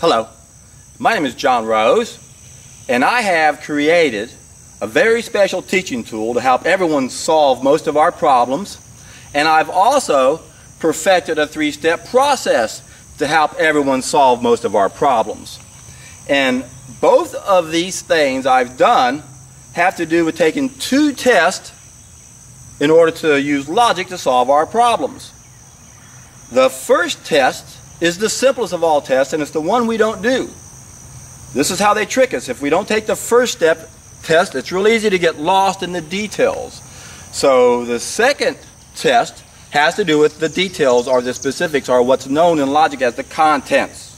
Hello, my name is John Rose, and I have created a very special teaching tool to help everyone solve most of our problems. And I've also perfected a three-step process to help everyone solve most of our problems. And both of these things I've done have to do with taking two tests in order to use logic to solve our problems. The first test is the simplest of all tests, and it's the one we don't do. This is how they trick us. If we don't take the first step test, it's real easy to get lost in the details. So the second test has to do with the details or the specifics or what's known in logic as the contents.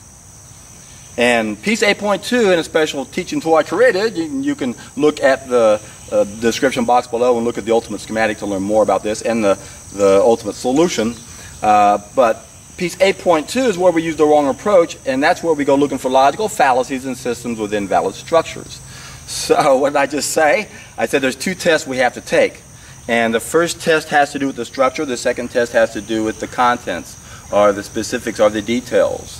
And piece 8.2 in a special teaching tool I created, you, can look at the uh, description box below and look at the ultimate schematic to learn more about this and the, the ultimate solution. Uh, but piece 8.2 is where we use the wrong approach, and that's where we go looking for logical fallacies and systems with invalid structures. So what did I just say? I said there's two tests we have to take. And the first test has to do with the structure, the second test has to do with the contents, or the specifics, or the details.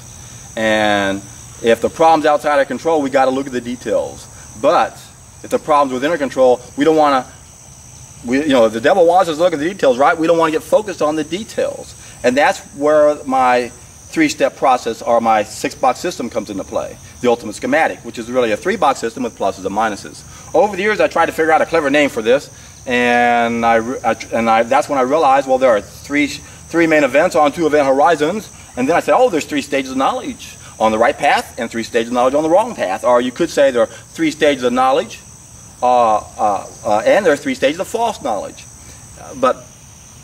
And if the problem's outside our control, we got to look at the details. But if the problem's within our control, we don't want to we, you know, the devil wants us to look at the details, right? We don't want to get focused on the details. And that's where my three-step process or my six-box system comes into play, the ultimate schematic, which is really a three-box system with pluses and minuses. Over the years, I tried to figure out a clever name for this, and I, I and I, that's when I realized, well, there are three, three main events on two event horizons, and then I said, oh, there's three stages of knowledge on the right path and three stages of knowledge on the wrong path. Or you could say there are three stages of knowledge, uh, uh, uh, and there are three stages of false knowledge. but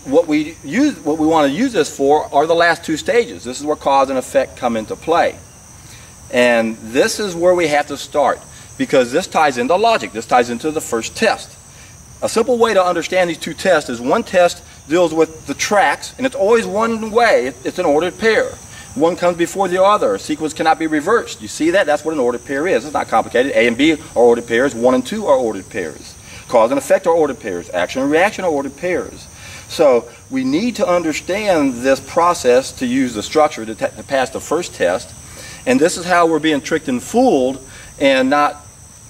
what we use, what we want to use this for are the last two stages. This is where cause and effect come into play. And this is where we have to start because this ties into logic. This ties into the first test. A simple way to understand these two tests is one test deals with the tracks, and it's always one way. It's an ordered pair. One comes before the other. A sequence cannot be reversed. You see that? That's what an ordered pair is. It's not complicated. A and B are ordered pairs. One and two are ordered pairs. Cause and effect are ordered pairs. Action and reaction are ordered pairs. So we need to understand this process to use the structure to, to pass the first test. And this is how we're being tricked and fooled and not,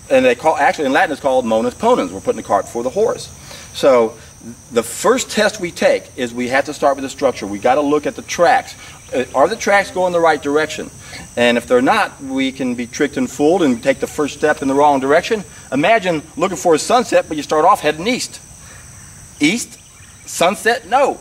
and they call, actually in Latin it's called modus ponens. We're putting the cart before the horse. So the first test we take is we have to start with the structure. We got to look at the tracks. Uh, are the tracks going the right direction? And if they're not, we can be tricked and fooled and take the first step in the wrong direction. Imagine looking for a sunset, but you start off heading east. East? Sunset? No.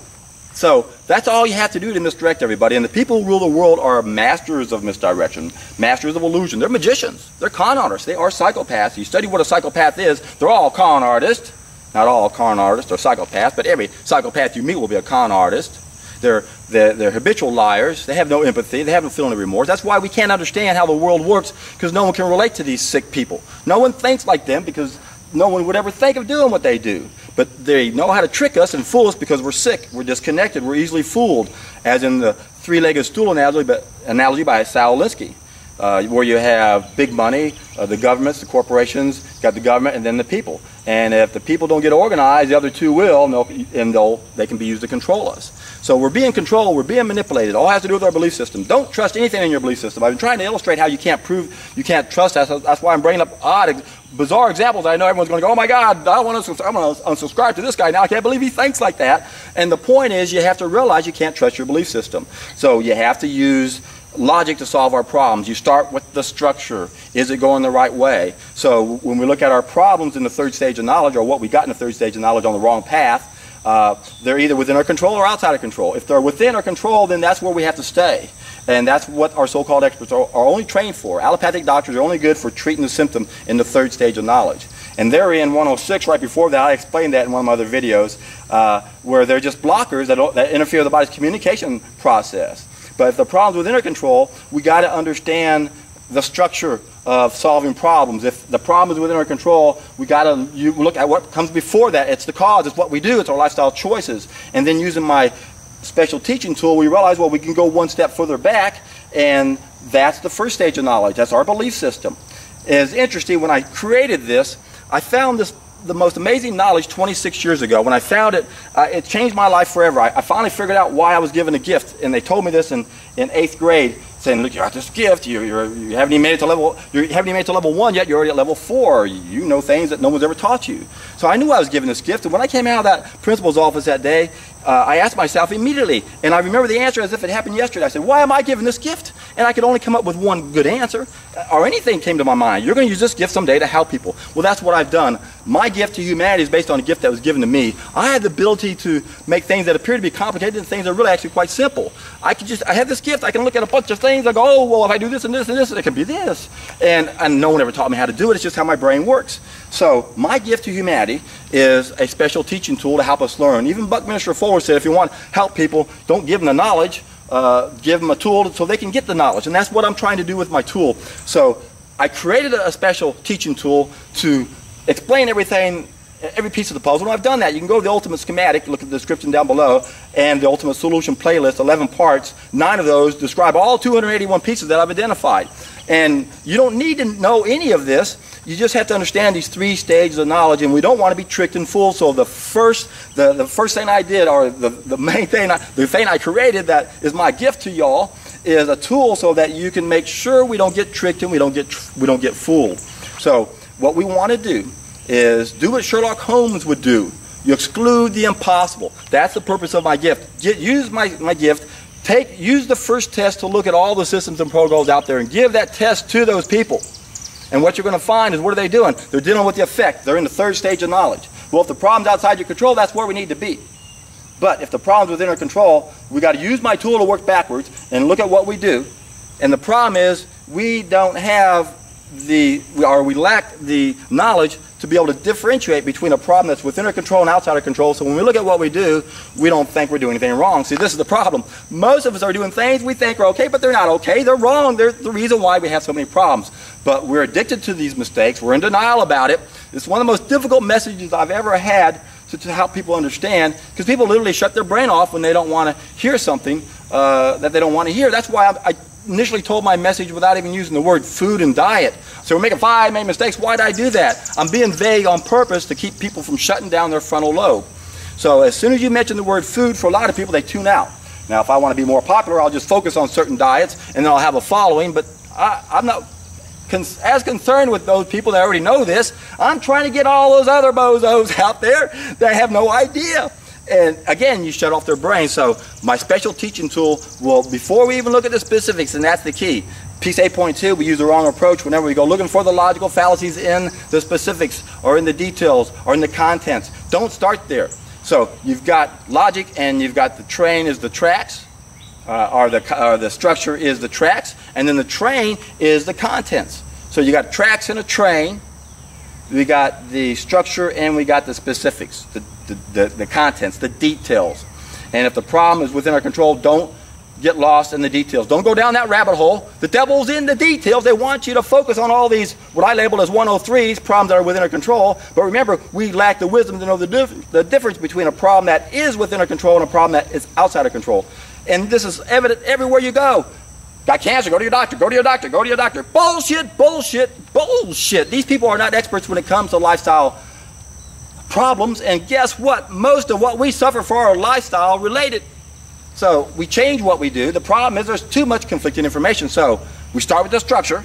So that's all you have to do to misdirect everybody. And the people who rule the world are masters of misdirection, masters of illusion. They're magicians. They're con artists. They are psychopaths. You study what a psychopath is, they're all con artists. Not all con artists are psychopaths, but every psychopath you meet will be a con artist. They're, they're, they're, habitual liars. They have no empathy. They have no feeling of remorse. That's why we can't understand how the world works because no one can relate to these sick people. No one thinks like them because no one would ever think of doing what they do. But they know how to trick us and fool us because we're sick. We're disconnected. We're easily fooled, as in the three-legged stool analogy, but analogy by Saul Alinsky uh, where you have big money, uh, the governments, the corporations, got the government, and then the people. And if the people don't get organized, the other two will, and, and they'll, they can be used to control us. So we're being controlled, we're being manipulated. All has to do with our belief system. Don't trust anything in your belief system. I've been trying to illustrate how you can't prove, you can't trust that. That's why I'm bringing up odd, bizarre examples. I know everyone's going to go, oh my God, I want to, I'm going to unsubscribe to this guy now. I can't believe he thinks like that. And the point is, you have to realize you can't trust your belief system. So you have to use logic to solve our problems. You start with the structure. Is it going the right way? So when we look at our problems in the third stage of knowledge, or what we got in the third stage of knowledge on the wrong path, uh, they're either within our control or outside of control. If they're within our control, then that's where we have to stay. And that's what our so-called experts are, are, only trained for. Allopathic doctors are only good for treating the symptom in the third stage of knowledge. And they're in 106, right before that, I explained that in one of my other videos, uh, where they're just blockers that, that interfere with the body's communication process. But if the problem's within our control, we got to understand the structure of solving problems. If the problem is within our control, we got to look at what comes before that. It's the cause. It's what we do. It's our lifestyle choices. And then using my special teaching tool, we realize, well, we can go one step further back, and that's the first stage of knowledge. That's our belief system. It's interesting, when I created this, I found this the most amazing knowledge 26 years ago. When I found it, uh, it changed my life forever. I, I, finally figured out why I was given a gift, and they told me this in, in eighth grade. Saying, look, you got this gift. You, you're, you haven't even made it to level. You haven't even made it to level one yet. You're already at level four. You know things that no one's ever taught you. So I knew I was given this gift. And when I came out of that principal's office that day, uh, I asked myself immediately, and I remember the answer as if it happened yesterday. I said, why am I given this gift? And I could only come up with one good answer, uh, or anything came to my mind. You're going to use this gift someday to help people. Well, that's what I've done. My gift to humanity is based on a gift that was given to me. I have the ability to make things that appear to be complicated and things that are really actually quite simple. I can just, I have this gift. I can look at a bunch of things. I go, oh, well, if I do this and this and this, it can be this. And, and no one ever taught me how to do it. It's just how my brain works. So my gift to humanity is a special teaching tool to help us learn. Even Buckminster Fuller said, if you want to help people, don't give them the knowledge, uh, give them a tool so they can get the knowledge. And that's what I'm trying to do with my tool. So I created a, special teaching tool to explain everything every piece of the puzzle. And I've done that. You can go to the ultimate schematic, look at the description down below, and the ultimate solution playlist, 11 parts. Nine of those describe all 281 pieces that I've identified. And you don't need to know any of this. You just have to understand these three stages of knowledge, and we don't want to be tricked and fooled. So the first, the, the first thing I did, or the, the main thing, I, the thing I created that is my gift to y'all, is a tool so that you can make sure we don't get tricked and we don't get we don't get fooled. So what we want to do is do what Sherlock Holmes would do. You exclude the impossible. That's the purpose of my gift. Get, use my, my gift. Take, use the first test to look at all the systems and protocols out there and give that test to those people. And what you're going to find is what are they doing? They're dealing with the effect. They're in the third stage of knowledge. Well, if the problem's outside your control, that's where we need to be. But if the problem's within our control, we got to use my tool to work backwards and look at what we do. And the problem is we don't have the, or we lack the knowledge to be able to differentiate between a problem that's within our control and outside our control. So when we look at what we do, we don't think we're doing anything wrong. See, this is the problem. Most of us are doing things we think are okay, but they're not okay. They're wrong. They're the reason why we have so many problems. But we're addicted to these mistakes. We're in denial about it. It's one of the most difficult messages I've ever had to, to help people understand because people literally shut their brain off when they don't want to hear something uh, that they don't want to hear. That's why I, I initially told my message without even using the word food and diet. So we're making five main mistakes. Why did I do that? I'm being vague on purpose to keep people from shutting down their frontal lobe. So as soon as you mention the word food, for a lot of people, they tune out. Now, if I want to be more popular, I'll just focus on certain diets and then I'll have a following. But I, am not as concerned with those people that already know this. I'm trying to get all those other bozos out there that have no idea. And again, you shut off their brain. So my special teaching tool will, before we even look at the specifics, and that's the key. Piece 8.2, we use the wrong approach whenever we go looking for the logical fallacies in the specifics or in the details or in the contents. Don't start there. So you've got logic and you've got the train is the tracks, uh, or, the, or the structure is the tracks, and then the train is the contents. So you got tracks in a train, we got the structure and we got the specifics, the, the, the, the, contents, the details. And if the problem is within our control, don't get lost in the details. Don't go down that rabbit hole. The devil's in the details. They want you to focus on all these, what I label as 103s, problems that are within our control. But remember, we lack the wisdom to know the, dif the difference between a problem that is within our control and a problem that is outside of control. And this is evident everywhere you go. Got cancer, go to your doctor, go to your doctor, go to your doctor. Bullshit, bullshit, bullshit. These people are not experts when it comes to lifestyle problems. And guess what? Most of what we suffer for are lifestyle related. So we change what we do. The problem is there's too much conflicting information. So we start with the structure.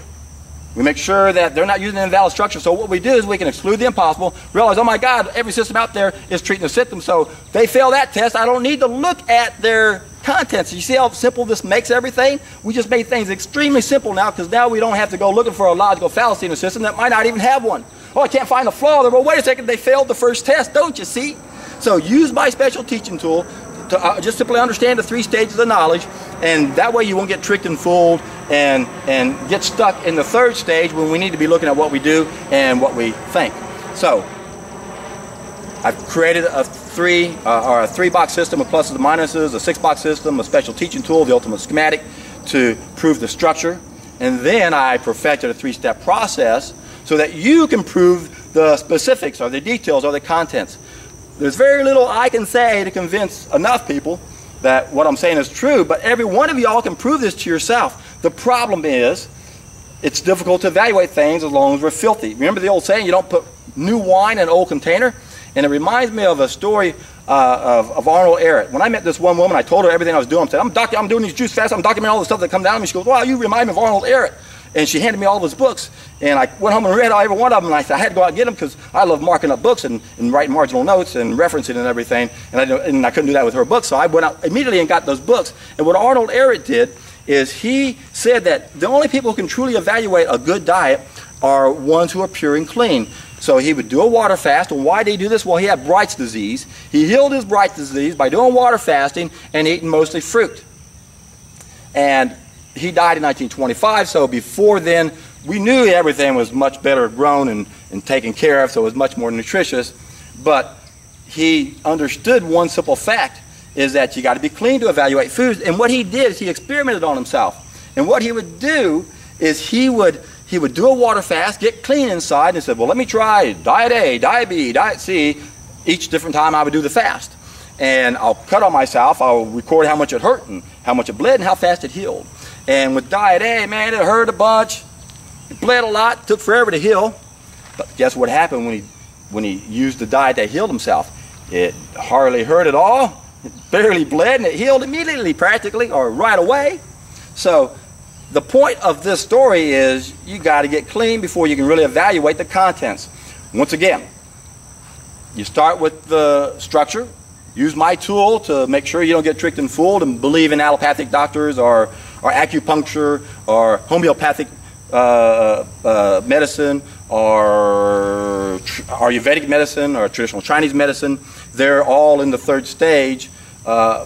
We make sure that they're not using an invalid structure. So what we do is we can exclude the impossible, realize, oh my God, every system out there is treating the symptom. So they fail that test. I don't need to look at their contents. You see how simple this makes everything? We just made things extremely simple now because now we don't have to go looking for a logical fallacy in a system that might not even have one. Oh, I can't find the flaw. Well, wait a second, they failed the first test, don't you see? So use my special teaching tool to uh, just simply understand the three stages of knowledge, and that way you won't get tricked and fooled and, and get stuck in the third stage when we need to be looking at what we do and what we think. So I've created a three uh, or a three box system of pluses and minuses, a six box system, a special teaching tool, the ultimate schematic to prove the structure. And then I perfected a three step process so that you can prove the specifics or the details or the contents. There's very little I can say to convince enough people that what I'm saying is true, but every one of y'all can prove this to yourself. The problem is, it's difficult to evaluate things as long as we're filthy. Remember the old saying, you don't put new wine in an old container? And it reminds me of a story uh, of, of, Arnold Ehret. When I met this one woman, I told her everything I was doing. I said, I'm, I'm doing these juice fasts. I'm documenting all the stuff that come down to me. She goes, wow, you remind me of Arnold Ehret. And she handed me all those books. And I went home and read every one of them. And I, said, I had to go out and get them because I love marking up books and, and, writing marginal notes and referencing and everything. And I, and I couldn't do that with her books. So I went out immediately and got those books. And what Arnold Ehret did is he said that the only people who can truly evaluate a good diet are ones who are pure and clean. So he would do a water fast. And why did he do this? Well, he had Bright's disease. He healed his Bright's disease by doing water fasting and eating mostly fruit. And he died in 1925, so before then, we knew everything was much better grown and, and taken care of, so it was much more nutritious. But he understood one simple fact is that you got to be clean to evaluate foods. And what he did is he experimented on himself. And what he would do is he would he would do a water fast, get clean inside, and said, well, let me try diet A, diet B, diet C. Each different time I would do the fast. And I'll cut on myself. I'll record how much it hurt and how much it bled and how fast it healed. And with diet A, man, it hurt a bunch. It bled a lot, took forever to heal. But guess what happened when he when he used the diet that healed himself? It hardly hurt at all. It barely bled and it healed immediately practically or right away. So the point of this story is you got to get clean before you can really evaluate the contents. Once again, you start with the structure. Use my tool to make sure you don't get tricked and fooled and believe in allopathic doctors or, or acupuncture or homeopathic uh, uh, medicine or Ayurvedic medicine or traditional Chinese medicine. They're all in the third stage, uh,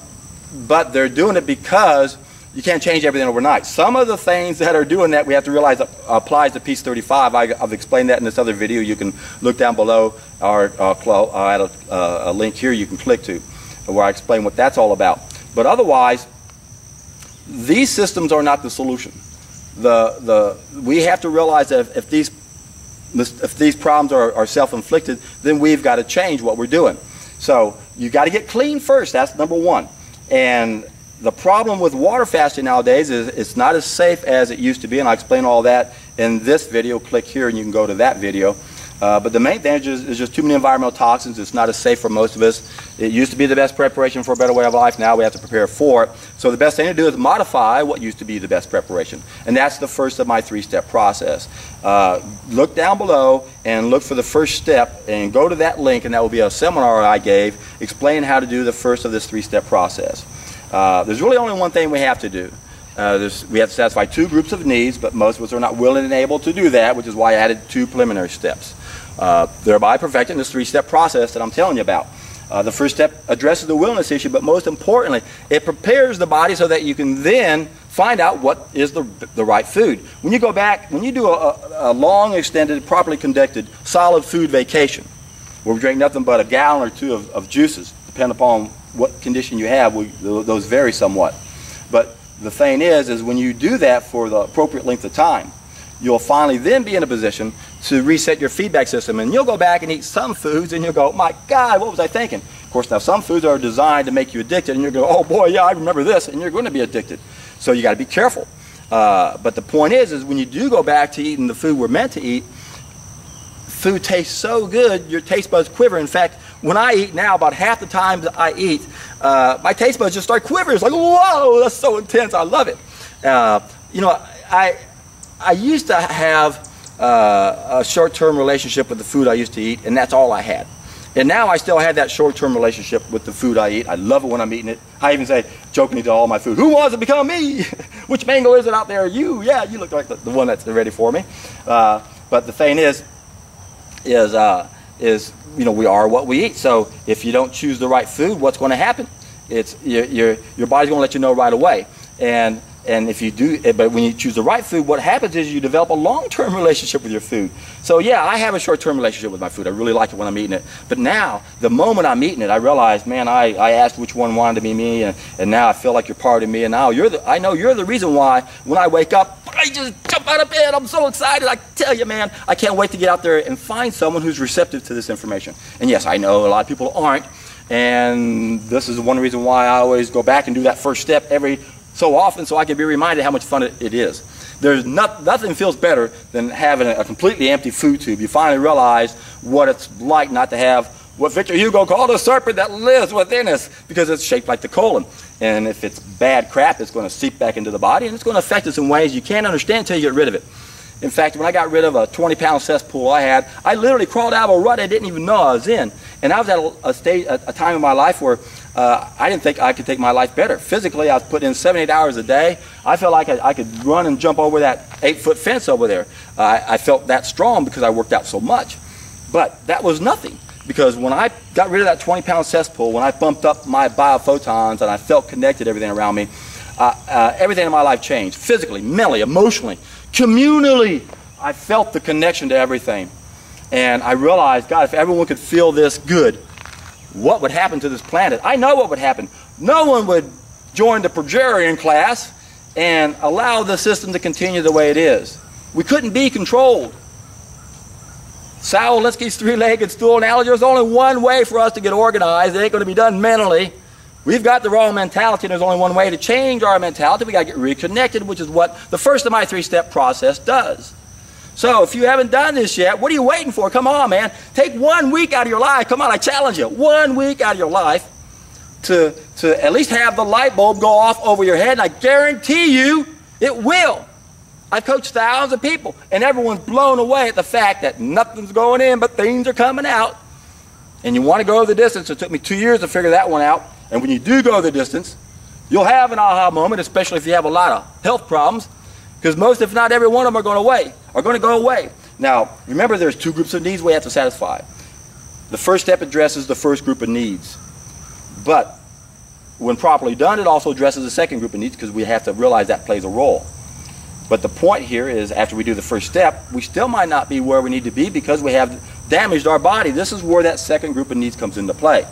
but they're doing it because you can't change everything overnight. Some of the things that are doing that we have to realize applies to piece 35. I, have explained that in this other video. You can look down below or uh, uh, add a, uh, a link here you can click to where I explain what that's all about. But otherwise, these systems are not the solution. The, the, we have to realize that if, if these, if these problems are, are self-inflicted, then we've got to change what we're doing. So you got to get clean first. That's number one. And the problem with water fasting nowadays is it's not as safe as it used to be, and I'll explain all that in this video. Click here and you can go to that video. Uh, but the main thing is, is, just too many environmental toxins. It's not as safe for most of us. It used to be the best preparation for a better way of life. Now we have to prepare for it. So the best thing to do is modify what used to be the best preparation. And that's the first of my three-step process. Uh, look down below and look for the first step and go to that link and that will be a seminar I gave explaining how to do the first of this three-step process. Uh, there's really only one thing we have to do. Uh, we have to satisfy two groups of needs, but most of us are not willing and able to do that, which is why I added two preliminary steps, uh, thereby perfecting this three-step process that I'm telling you about. Uh, the first step addresses the willingness issue, but most importantly, it prepares the body so that you can then find out what is the, the right food. When you go back, when you do a, a long, extended, properly conducted, solid food vacation, where we drink nothing but a gallon or two of, of juices, depending upon what condition you have, those vary somewhat. But the thing is, is when you do that for the appropriate length of time, you'll finally then be in a position to reset your feedback system. And you'll go back and eat some foods and you'll go, my God, what was I thinking? Of course, now some foods are designed to make you addicted and you'll go, oh boy, yeah, I remember this, and you're going to be addicted. So you got to be careful. Uh, but the point is, is when you do go back to eating the food we're meant to eat, food tastes so good, your taste buds quiver. In fact, when I eat now, about half the times I eat, uh, my taste buds just start quivering. It's like, whoa, that's so intense. I love it. Uh, you know, I, I used to have uh, a short-term relationship with the food I used to eat, and that's all I had. And now I still have that short-term relationship with the food I eat. I love it when I'm eating it. I even say jokingly to all my food, who wants to become me? Which mango is it out there? You. Yeah, you look like the, the one that's ready for me. Uh, but the thing is, is uh, is you know we are what we eat. So if you don't choose the right food, what's going to happen? It's your your your body's going to let you know right away. And and if you do, eh, but when you choose the right food, what happens is you develop a long-term relationship with your food. So yeah, I have a short-term relationship with my food. I really like it when I'm eating it. But now, the moment I'm eating it, I realize, man, I, I asked which one wanted to be me, and, and now I feel like you're part of me. And now you're the, I know you're the reason why when I wake up, I just jump out of bed. I'm so excited. I tell you, man, I can't wait to get out there and find someone who's receptive to this information. And yes, I know a lot of people aren't. And this is one reason why I always go back and do that first step every so often so I can be reminded how much fun it, it is. There's not, nothing feels better than having a, a completely empty food tube. You finally realize what it's like not to have what Victor Hugo called a serpent that lives within us because it's shaped like the colon. And if it's bad crap, it's going to seep back into the body and it's going to affect us in ways you can't understand until you get rid of it. In fact, when I got rid of a 20 pound cesspool I had, I literally crawled out of a rut I didn't even know I was in. And I was at a, a, a, a time in my life where uh, I didn't think I could take my life better. Physically, I was putting in seven, eight hours a day. I felt like I, I could run and jump over that eight foot fence over there. Uh, I felt that strong because I worked out so much. But that was nothing because when I got rid of that 20 pound cesspool, when I bumped up my biophotons and I felt connected to everything around me, uh, uh, everything in my life changed physically, mentally, emotionally. Communally, I felt the connection to everything. And I realized, God, if everyone could feel this good, what would happen to this planet? I know what would happen. No one would join the Progerian class and allow the system to continue the way it is. We couldn't be controlled. Saul Alinsky's three-legged stool analogy, there's only one way for us to get organized. It ain't going to be done mentally. We've got the wrong mentality, and there's only one way to change our mentality. We've got to get reconnected, which is what the first of my three step process does. So if you haven't done this yet, what are you waiting for? Come on, man. Take one week out of your life. Come on, I challenge you. One week out of your life to, to at least have the light bulb go off over your head, and I guarantee you it will. I've coached thousands of people, and everyone's blown away at the fact that nothing's going in, but things are coming out. And you want to go the distance. It took me two years to figure that one out. And when you do go the distance, you'll have an aha moment, especially if you have a lot of health problems, because most, if not every one of them, are going away. Are going to go away. Now, remember, there's two groups of needs we have to satisfy. The first step addresses the first group of needs, but when properly done, it also addresses the second group of needs because we have to realize that plays a role. But the point here is, after we do the first step, we still might not be where we need to be because we have damaged our body. This is where that second group of needs comes into play.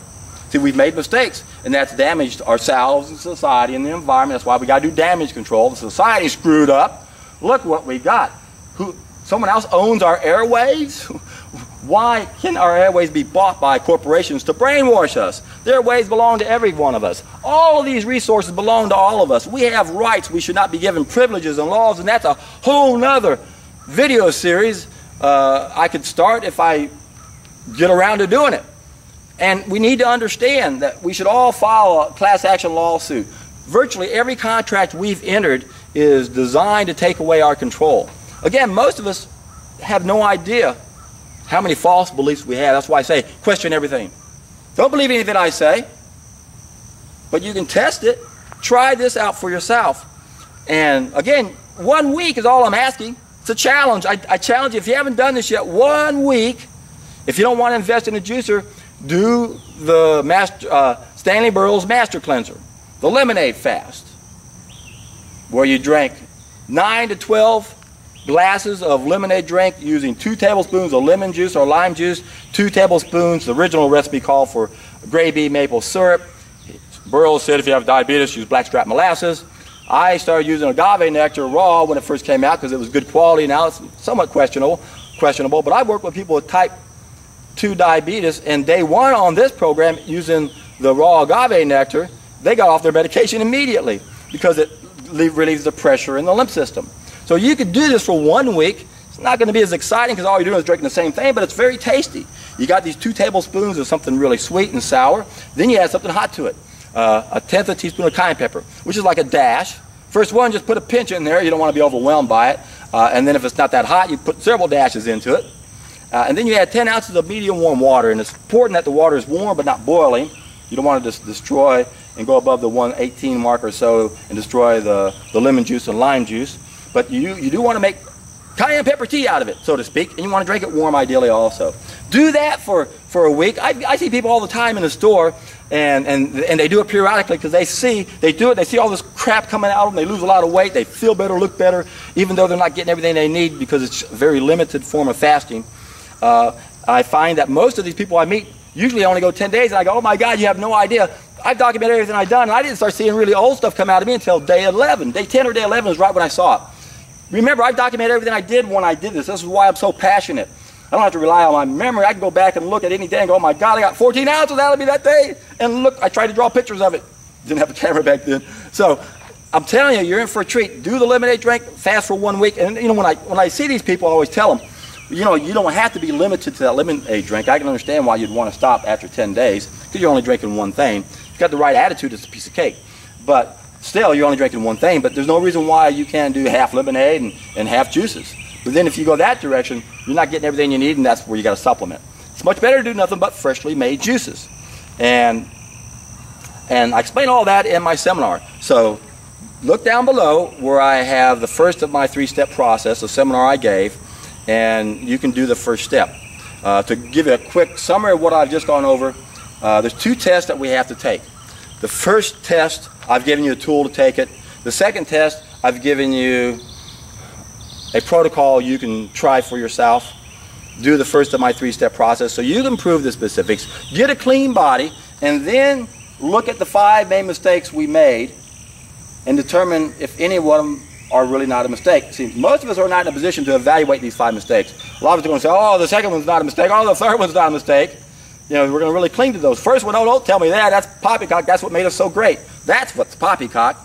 See, we've made mistakes, and that's damaged ourselves and society and the environment. That's why we got to do damage control. The society screwed up. Look what we got. Who? Someone else owns our airways? Why can our airways be bought by corporations to brainwash us? Their ways belong to every one of us. All of these resources belong to all of us. We have rights. We should not be given privileges and laws, and that's a whole nother video series uh, I could start if I get around to doing it. And we need to understand that we should all file a class action lawsuit. Virtually every contract we've entered is designed to take away our control. Again, most of us have no idea how many false beliefs we have. That's why I say question everything. Don't believe anything I say, but you can test it. Try this out for yourself. And again, one week is all I'm asking. It's a challenge. I, I challenge you, if you haven't done this yet, one week, if you don't want to invest in a juicer, do the master, uh, Stanley Burroughs Master Cleanser, the lemonade fast, where you drink 9 to 12 glasses of lemonade drink using 2 tablespoons of lemon juice or lime juice, 2 tablespoons, the original recipe called for grade B maple syrup. Burroughs said if you have diabetes, use blackstrap molasses. I started using agave nectar raw when it first came out because it was good quality. Now it's somewhat questionable, questionable. But I've worked with people with type 2 diabetes, and day one on this program using the raw agave nectar, they got off their medication immediately because it relieves the pressure in the lymph system. So you could do this for one week. It's not going to be as exciting because all you're doing is drinking the same thing, but it's very tasty. You got these two tablespoons of something really sweet and sour. Then you add something hot to it. Uh, a tenth of a teaspoon of cayenne pepper, which is like a dash. First one, just put a pinch in there. You don't want to be overwhelmed by it. Uh, and then if it's not that hot, you put several dashes into it. Uh, and then you add 10 ounces of medium warm water, and it's important that the water is warm but not boiling. You don't want to just destroy and go above the 118 mark or so and destroy the, the lemon juice and lime juice. But you, you do want to make cayenne pepper tea out of it, so to speak, and you want to drink it warm ideally also. Do that for, for a week. I, I see people all the time in the store, and, and, and they do it periodically because they see, they do it, they see all this crap coming out of them, they lose a lot of weight, they feel better, look better, even though they're not getting everything they need because it's a very limited form of fasting. Uh, I find that most of these people I meet usually only go 10 days, and I go, oh my God, you have no idea. I've documented everything I've done, and I didn't start seeing really old stuff come out of me until day 11. Day 10 or day 11 is right when I saw it. Remember, I've documented everything I did when I did this. This is why I'm so passionate. I don't have to rely on my memory. I can go back and look at any day and go, oh my God, I got 14 ounces out of me that day. And look, I tried to draw pictures of it. Didn't have a camera back then. So I'm telling you, you're in for a treat. Do the lemonade drink, fast for one week. And you know, when I, when I see these people, I always tell them, you know, you don't have to be limited to that lemonade drink. I can understand why you'd want to stop after 10 days because you're only drinking one thing. You've got the right attitude, it's a piece of cake. But still, you're only drinking one thing. But there's no reason why you can't do half lemonade and, and half juices. But then if you go that direction, you're not getting everything you need, and that's where you got to supplement. It's much better to do nothing but freshly made juices. And, and I explain all that in my seminar. So look down below where I have the first of my three-step process, the seminar I gave, and you can do the first step. Uh, to give you a quick summary of what I've just gone over, uh, there's two tests that we have to take. The first test, I've given you a tool to take it. The second test, I've given you a protocol you can try for yourself. Do the first of my three-step process so you can prove the specifics. Get a clean body, and then look at the five main mistakes we made and determine if any of them are really not a mistake. See, most of us are not in a position to evaluate these five mistakes. A lot of us are going to say, oh, the second one's not a mistake. Oh, the third one's not a mistake. You know, we're going to really cling to those. First one, oh, don't tell me that. That's poppycock. That's what made us so great. That's what's poppycock.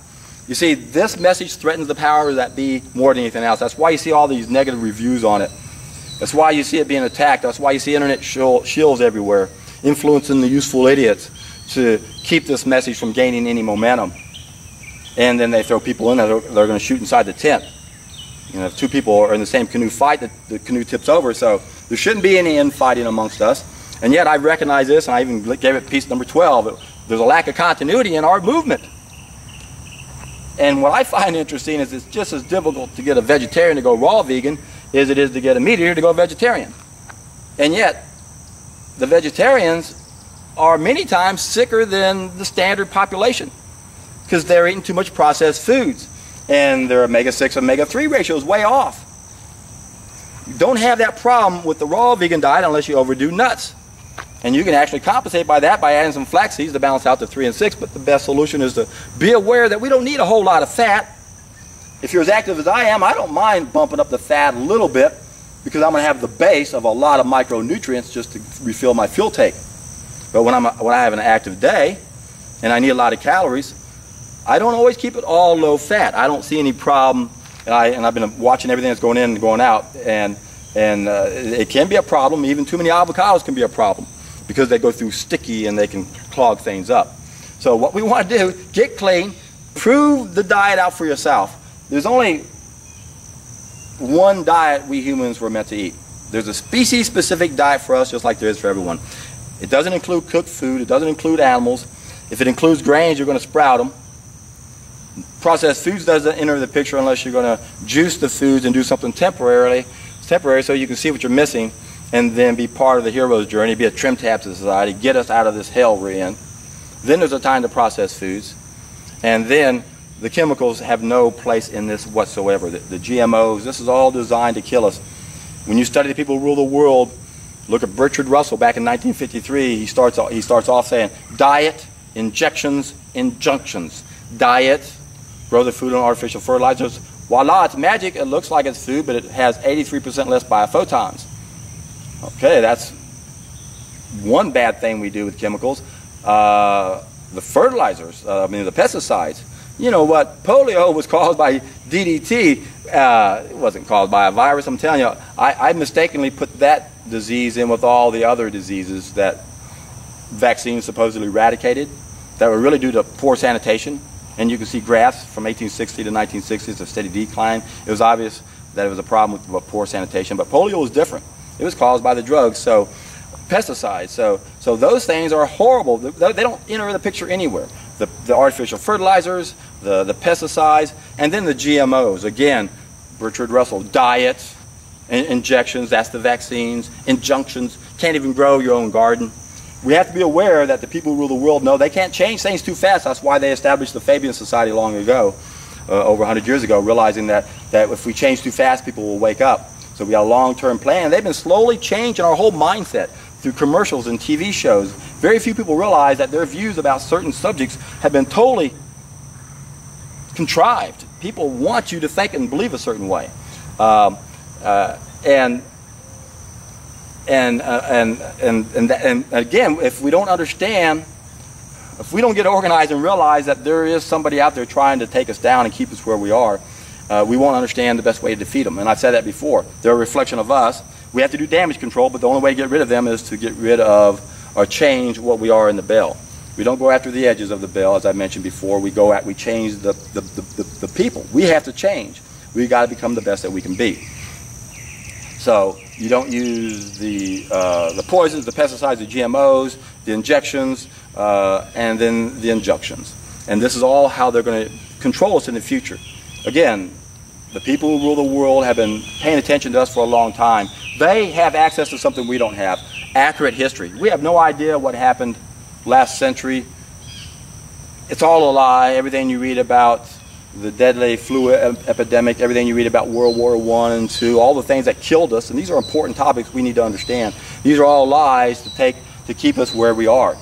You see, this message threatens the power of that be more than anything else. That's why you see all these negative reviews on it. That's why you see it being attacked. That's why you see internet shills everywhere, influencing the useful idiots to keep this message from gaining any momentum and then they throw people in there, they're, going to shoot inside the tent. You know, if two people are in the same canoe fight, the, the canoe tips over. So there shouldn't be any infighting amongst us. And yet I recognize this, and I even gave it piece number 12. There's a lack of continuity in our movement. And what I find interesting is it's just as difficult to get a vegetarian to go raw vegan as it is to get a meat eater to go vegetarian. And yet, the vegetarians are many times sicker than the standard population because they're eating too much processed foods. And their omega-6, omega-3 ratio is way off. You don't have that problem with the raw vegan diet unless you overdo nuts. And you can actually compensate by that by adding some flax seeds to balance out the 3 and 6. But the best solution is to be aware that we don't need a whole lot of fat. If you're as active as I am, I don't mind bumping up the fat a little bit because I'm going to have the base of a lot of micronutrients just to refill my fuel tank. But when, I'm, when I have an active day and I need a lot of calories, I don't always keep it all low fat. I don't see any problem, and, I, and I've been watching everything that's going in and going out, and, and uh, it can be a problem. Even too many avocados can be a problem because they go through sticky and they can clog things up. So what we want to do, get clean, prove the diet out for yourself. There's only one diet we humans were meant to eat. There's a species-specific diet for us just like there is for everyone. It doesn't include cooked food. It doesn't include animals. If it includes grains, you're going to sprout them processed foods doesn't enter the picture unless you're going to juice the foods and do something temporarily, temporary so you can see what you're missing and then be part of the hero's journey, be a trim tab to society, get us out of this hell we're in. Then there's a time to process foods. And then the chemicals have no place in this whatsoever. The, the GMOs, this is all designed to kill us. When you study the people who rule the world, look at Bertrand Russell back in 1953. He starts, he starts off saying, diet, injections, injunctions. Diet, grow the food on artificial fertilizers. Voila, it's magic. It looks like it's food, but it has 83% less biophotons. Okay, that's one bad thing we do with chemicals. Uh, the fertilizers, uh, I mean the pesticides. You know what? Polio was caused by DDT. Uh, it wasn't caused by a virus. I'm telling you, I, I mistakenly put that disease in with all the other diseases that vaccines supposedly eradicated that were really due to poor sanitation. And you can see graphs from 1860 to 1960s, a steady decline. It was obvious that it was a problem with, poor sanitation, but polio was different. It was caused by the drugs, so pesticides. So, so those things are horrible. They, they don't enter the picture anywhere. The, the artificial fertilizers, the, the pesticides, and then the GMOs. Again, Bertrand Russell, diets, in, injections, that's the vaccines, injunctions, can't even grow your own garden we have to be aware that the people who rule the world know they can't change things too fast. That's why they established the Fabian Society long ago, uh, over 100 years ago, realizing that, that if we change too fast, people will wake up. So we got a long-term plan. They've been slowly changing our whole mindset through commercials and TV shows. Very few people realize that their views about certain subjects have been totally contrived. People want you to think and believe a certain way. Um, uh, and and, uh, and, and, and, and again, if we don't understand, if we don't get organized and realize that there is somebody out there trying to take us down and keep us where we are, uh, we won't understand the best way to defeat them. And I've said that before. They're a reflection of us. We have to do damage control, but the only way to get rid of them is to get rid of or change what we are in the bell. We don't go after the edges of the bell, as I mentioned before. We go at, we change the, the, the, the, people. We have to change. We've got to become the best that we can be. So you don't use the, uh, the poisons, the pesticides, the GMOs, the injections, uh, and then the injunctions. And this is all how they're going to control us in the future. Again, the people who rule the world have been paying attention to us for a long time. They have access to something we don't have, accurate history. We have no idea what happened last century. It's all a lie. Everything you read about the deadly flu epidemic, everything you read about World War I and II, all the things that killed us, and these are important topics we need to understand. These are all lies to take to keep us where we are.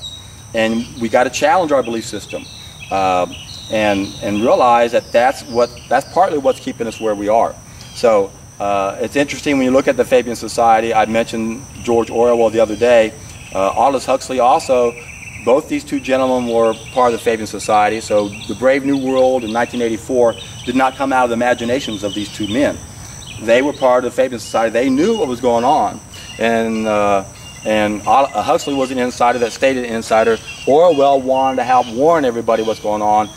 And we got to challenge our belief system uh, and, and realize that that's, what, that's partly what's keeping us where we are. So uh, it's interesting when you look at the Fabian Society. I mentioned George Orwell the other day. Uh, Aldous Huxley also both these two gentlemen were part of the Fabian Society, so the Brave New World in 1984 did not come out of the imaginations of these two men. They were part of the Fabian Society. They knew what was going on. And, uh, and Huxley was an insider that stayed an insider. Orwell wanted to help warn everybody what's going on.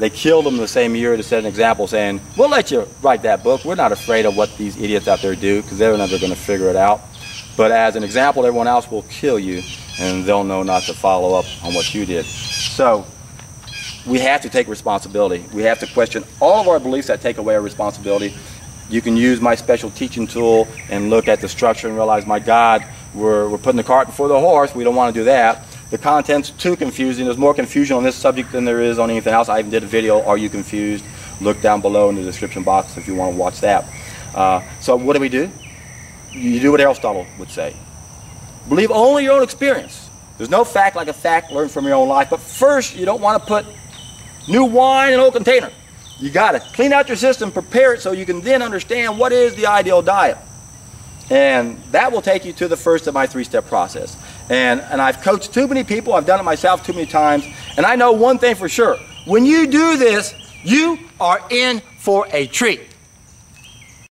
They killed him the same year to set an example saying, we'll let you write that book. We're not afraid of what these idiots out there do because they're never going to figure it out. But as an example, everyone else will kill you and they'll know not to follow up on what you did. So we have to take responsibility. We have to question all of our beliefs that take away our responsibility. You can use my special teaching tool and look at the structure and realize, my God, we're, we're putting the cart before the horse. We don't want to do that. The content's too confusing. There's more confusion on this subject than there is on anything else. I even did a video, Are You Confused? Look down below in the description box if you want to watch that. Uh, so what do we do? You do what Aristotle would say. Believe only your own experience. There's no fact like a fact learned from your own life. But first, you don't want to put new wine in an old container. You got to clean out your system, prepare it so you can then understand what is the ideal diet. And that will take you to the first of my three-step process. And, and I've coached too many people. I've done it myself too many times. And I know one thing for sure. When you do this, you are in for a treat.